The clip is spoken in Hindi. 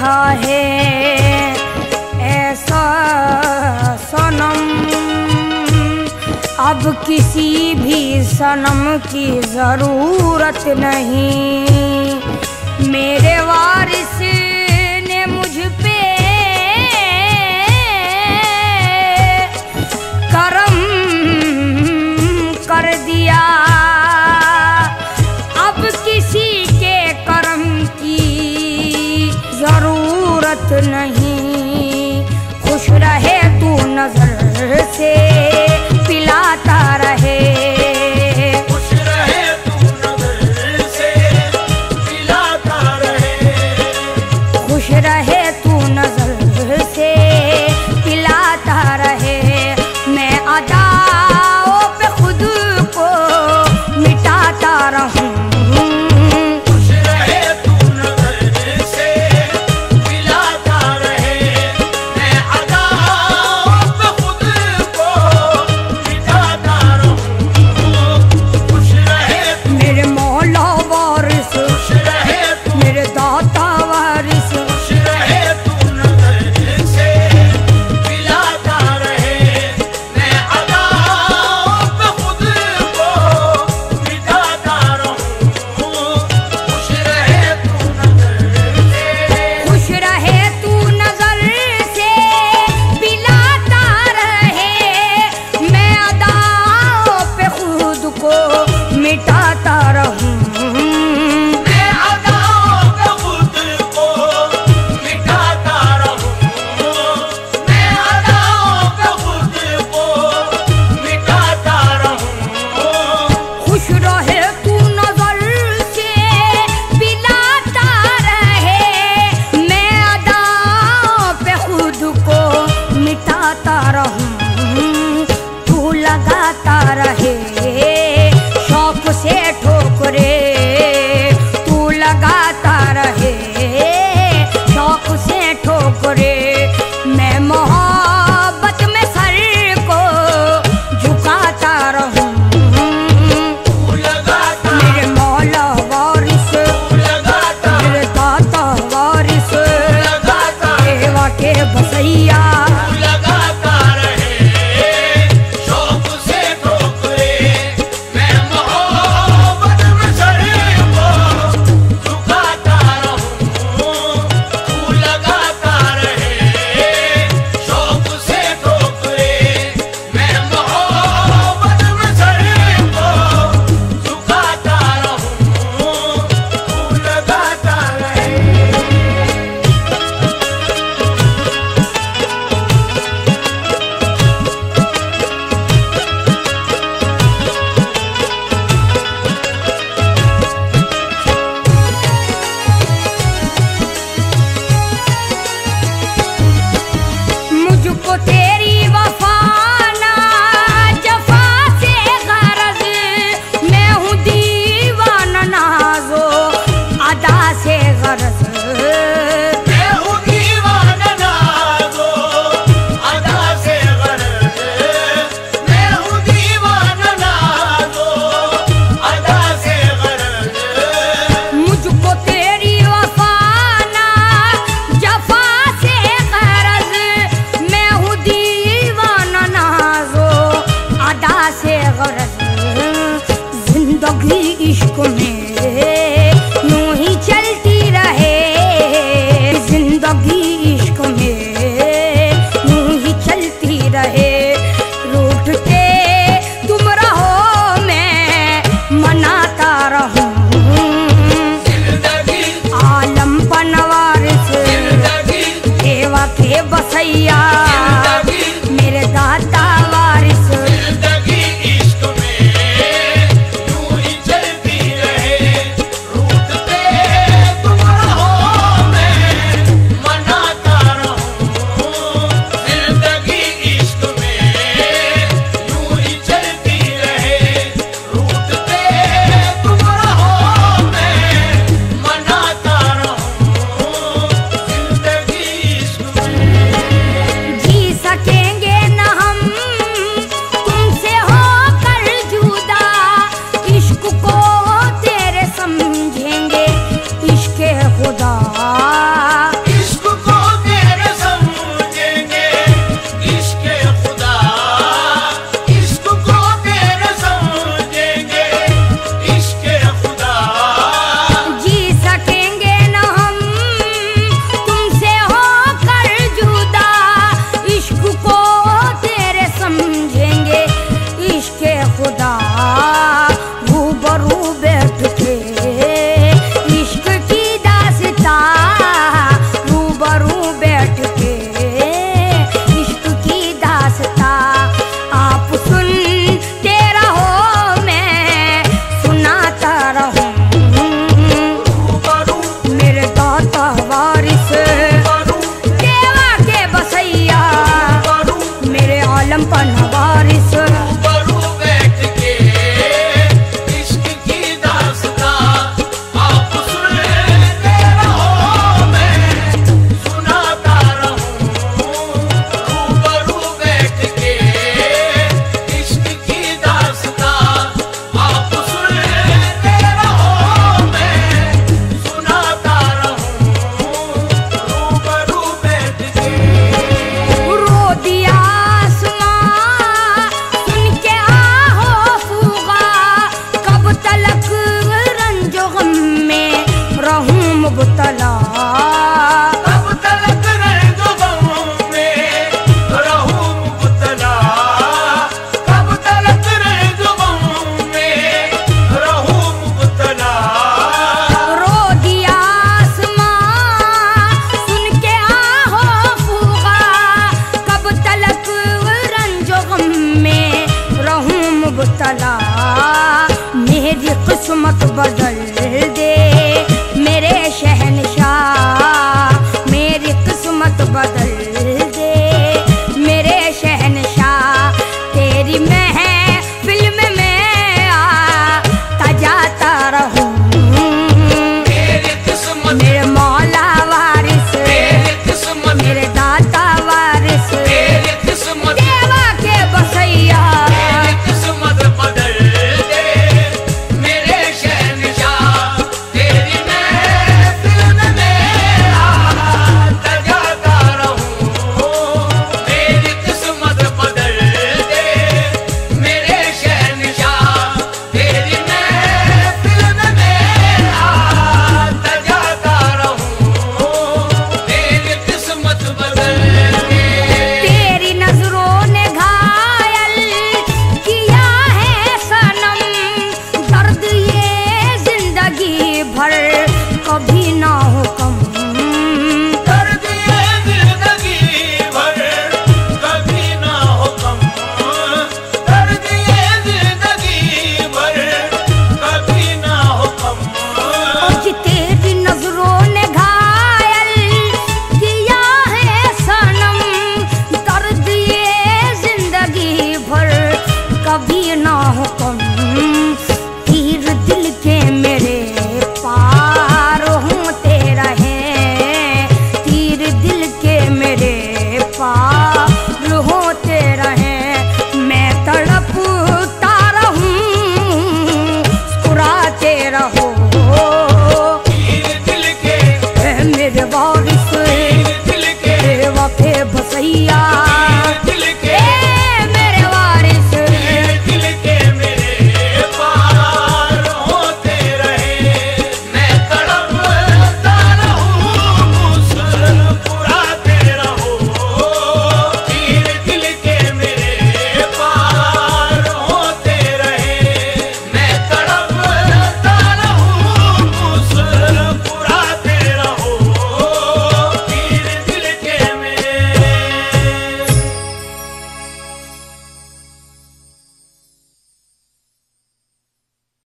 लिखा है ऐसा सनम। अब किसी भी सनम की ज़रूरत नहीं। मेरे वाल रहूँ तू लगाता रहे। truco teria dog is coming. किस्मत बदल